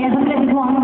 nie one.